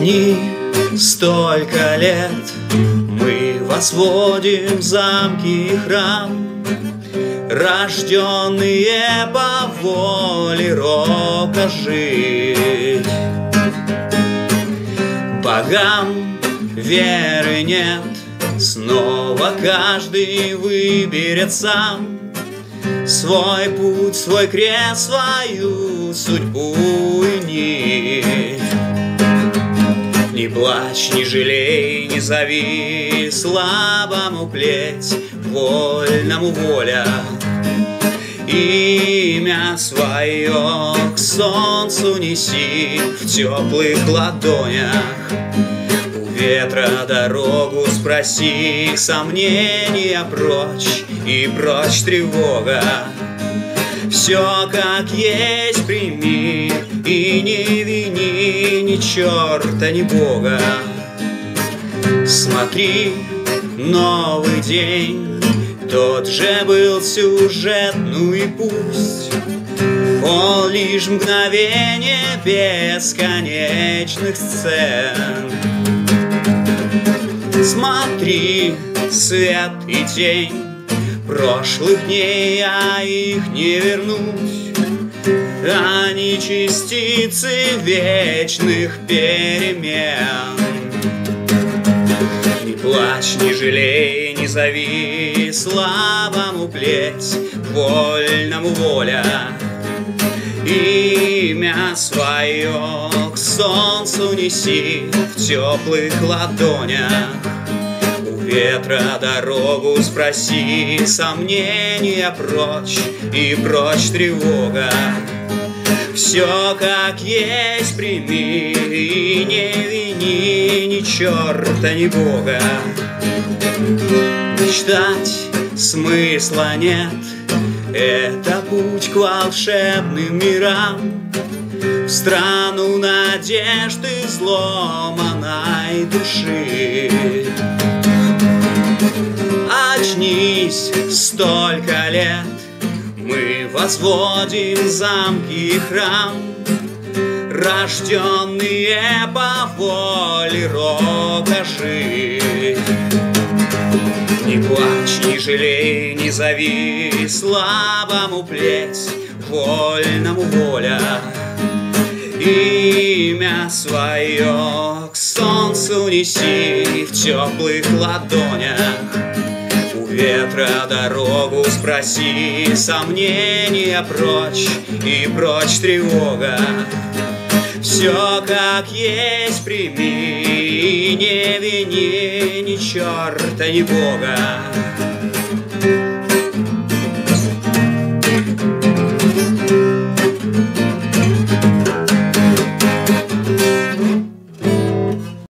Одни столько лет мы возводим замки и храм, Рожденные по воле рока жить. Богам веры нет, снова каждый выберет сам Свой путь, свой крест, свою судьбу и нить. Не плачь, не жалей, не зови слабому плеть, вольному воля. Имя свое к солнцу неси в теплых ладонях. У ветра дорогу спроси, сомнения прочь и прочь тревога. Все как есть прими и не вини ни черта, ни Бога. Смотри, новый день, тот же был сюжет, ну и пусть Он лишь мгновение бесконечных сцен Смотри, свет и тень прошлых дней, а их не вернуть Они частицы вечных перемен. Не плачь, не жалей, не зови Слабому плеть, вольному воля. Имя свое к солнцу неси В теплых ладонях ветра дорогу спроси, сомнения прочь и прочь тревога. Все как есть прими и не вини ни черта, ни Бога. Мечтать смысла нет, это путь к волшебным мирам, в страну надежды сломанной души. Очнись, столько лет Мы возводим замки и храм Рожденные по воле рока жить. Не плачь, не жалей, не зови Слабому плеть, вольному воля. Имя свое к солнцу неси в теплых ладонях ветра дорогу спроси, сомнения прочь и прочь тревога все как есть прими, не вини ни черта, ни Бога.